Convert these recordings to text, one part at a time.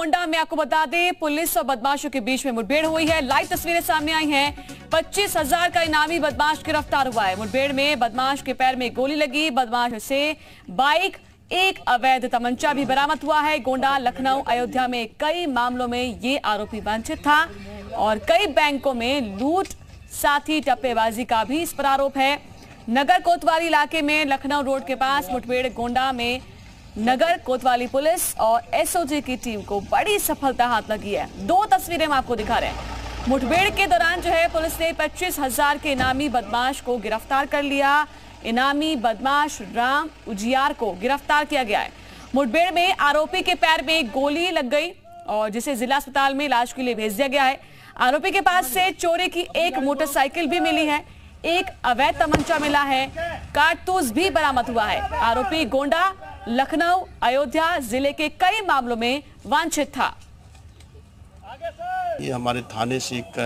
गोंडा में आपको बता दें, पुलिस और बदमाशों के बीच में मुठभेड़ हुई है। लाइव तस्वीरें सामने आई हैं। पच्चीस हज़ार का इनामी बदमाश गिरफ़्तार हुआ है। मुठभेड़ में बदमाश के पैर में गोली लगी। बदमाश से बाइक, एक अवैध तमंचा भी बरामद हुआ है। गोंडा, लखनऊ, अयोध्या में कई मामलों में ये आरोपी वांछित था और कई बैंकों में लूट साथ ही टप्पेबाजी का भी इस पर आरोप है। नगर कोतवाली इलाके में लखनऊ रोड के पास मुठभेड़ गोंडा में नगर, कोतवाली पुलिस और एसओजी की टीम को बड़ी सफलता हाथ लगी है। दो तस्वीरें हम आपको दिखा रहे हैं। मुठभेड़ के दौरान जो है, पुलिस ने पच्चीस हज़ार के इनामी बदमाश को गिरफ़्तार कर लिया। इनामी बदमाश राम उजियार को गिरफ़्तार किया गया है। मुठभेड़ में आरोपी के पैर में गोली लग गई और जिसे जिला अस्पताल में इलाज के लिए भेज दिया गया है। आरोपी के पास से चोरी की एक मोटरसाइकिल भी मिली है। एक अवैध तमंचा मिला है। कारतूस भी बरामद हुआ है। आरोपी गोंडा लखनऊ, अयोध्या ज़िले के कई मामलों में वांछित था। ये हमारे थाने से एक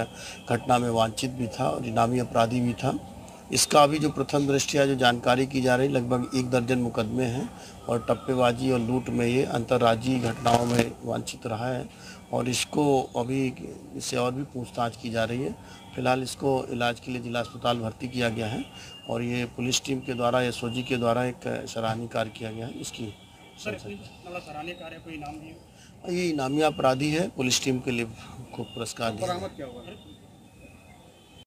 घटना में वांछित भी था और इनामी अपराधी भी था। इसका अभी जो प्रथम दृष्टिया जो जानकारी की जा रही लगभग एक दर्जन मुकदमे हैं और टप्पेबाजी और लूट में ये अंतर्राज्यीय घटनाओं में वांछित रहा है और इसको अभी इससे और भी पूछताछ की जा रही है। फ़िलहाल इसको इलाज के लिए जिला अस्पताल भर्ती किया गया है और ये पुलिस टीम के द्वारा एस के द्वारा एक सराहनीय कार्य किया गया है। इसकी सर मतलब सराहनीय कार्य कोई इनाम दिए ये इनामी अपराधी है पुलिस टीम के लिए खूब पुरस्कार दिया